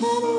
Mama.